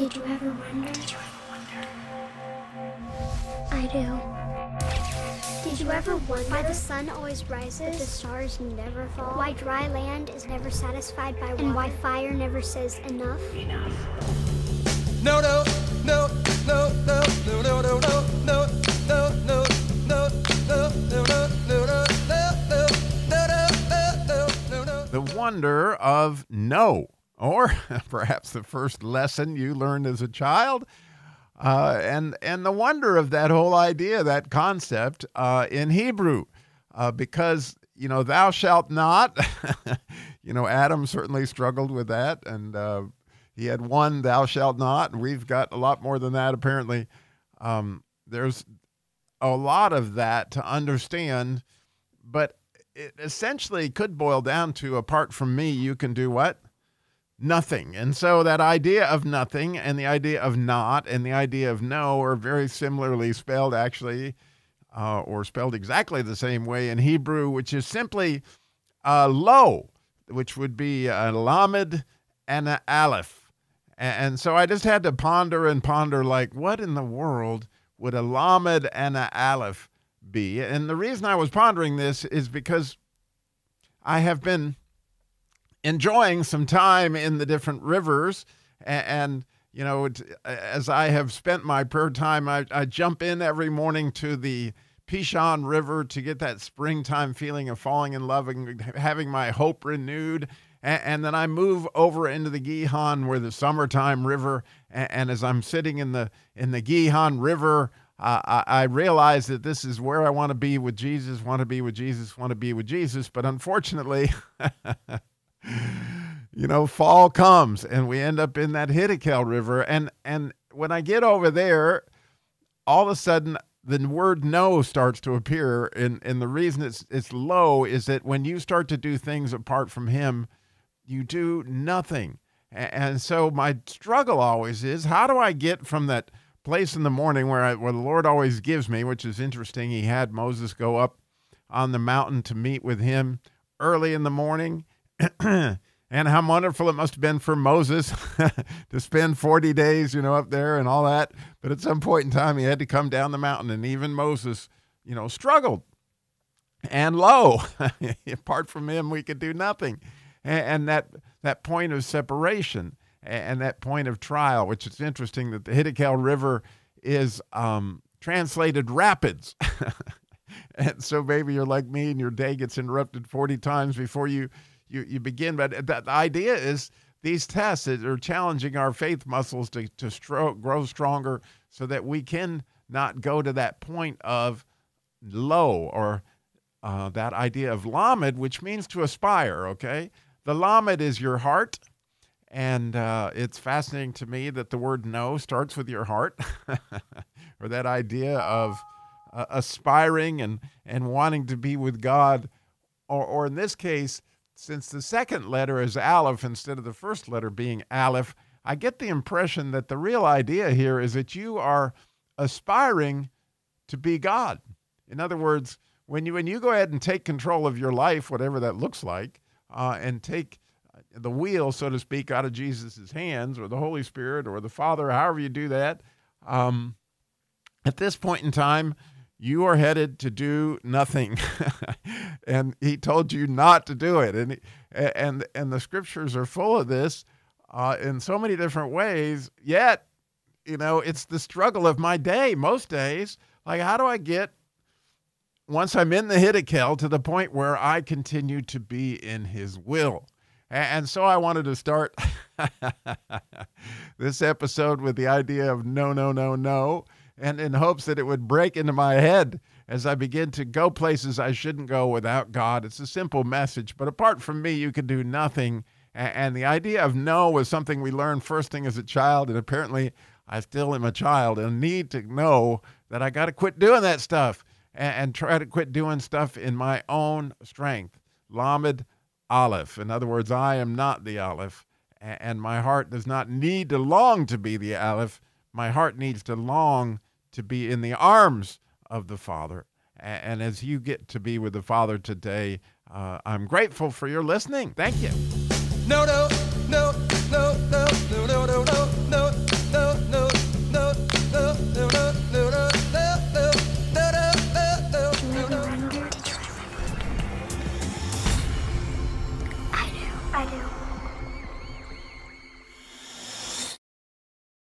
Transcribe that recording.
Did you ever wonder? Did you ever wonder? I do. Did you ever wonder why the sun always rises, but the stars never fall? Why dry land is never satisfied by water? And why fire never says enough? Enough. No, no, no, no, no, no, no, no, no, no, no, no, no, no, no, no, no, The wonder of no, or perhaps the first lesson you learned as a child. Uh, and and the wonder of that whole idea, that concept uh, in Hebrew, uh, because you know thou shalt not. you know Adam certainly struggled with that, and uh, he had one thou shalt not, and we've got a lot more than that apparently. Um, there's a lot of that to understand, but it essentially could boil down to apart from me, you can do what? Nothing. And so that idea of nothing and the idea of not and the idea of no are very similarly spelled, actually, uh, or spelled exactly the same way in Hebrew, which is simply uh, lo, which would be a lamed and an aleph. And so I just had to ponder and ponder, like, what in the world would a lamed and an aleph be? And the reason I was pondering this is because I have been enjoying some time in the different rivers and, and you know as i have spent my prayer time I, I, jump in every morning to the pishon river to get that springtime feeling of falling in love and having my hope renewed and, and then i move over into the gihon where the summertime river and, and as i'm sitting in the in the gihon river uh, I, I realize that this is where I want to be with Jesus, want to be with Jesus, want to be with Jesus. But unfortunately, you know, fall comes and we end up in that Hiddekel River. And and when I get over there, all of a sudden the word no starts to appear. And and the reason it's it's lo is that when you start to do things apart from him, you do nothing. And so my struggle always is how do I get from that place in the morning where I, where the Lord always gives me, which is interesting. He had Moses go up on the mountain to meet with him early in the morning and how wonderful it must have been for Moses to spend 40 days, you know, up there and all that. But at some point in time, he had to come down the mountain, and even Moses, you know, struggled. And lo, apart from him, we could do nothing. And, that, that point of separation and that point of trial, which is interesting that the Hiddekel River is um, translated rapids. and so maybe you're like me and your day gets interrupted 40 times before you you, you begin. But the, the idea is these tests are challenging our faith muscles to, to stro- grow stronger so that we can not go to that point of lo or uh, that idea of lamed, which means to aspire, okay? The lamed is your heart. And uh, it's fascinating to me that the word no starts with your heart, or that idea of uh, aspiring and, and wanting to be with God, or, or in this case, since the second letter is Aleph instead of the first letter being Aleph, I get the impression that the real idea here is that you are aspiring to be God. In other words, when you when you go ahead and take control of your life, whatever that looks like, uh, and take the wheel, so to speak, out of Jesus' hands, or the Holy Spirit, or the Father, however you do that, um, at this point in time, you are headed to do nothing. And he told you not to do it. And and and the scriptures are full of this uh, in so many different ways. Yet you know it's the struggle of my day most days. Like how do i get once i'm in the hiddekel to the point where i continue to be in his will? And so i wanted to start this episode with the idea of no no no no and in hopes that it would break into my head as I begin to go places I shouldn't go without God. It's a simple message, but apart from me, you can do nothing. And the idea of no was something we learned first thing as a child, and apparently I still am a child and need to know that I got to quit doing that stuff and, try to quit doing stuff in my own strength. Lamed Aleph. In other words, I am not the Aleph, and my heart does not need to long to be the Aleph. My heart needs to long to be in the arms of the Father. And as you get to be with the Father today, uh, I'm grateful for your listening. Thank you. No, no, no.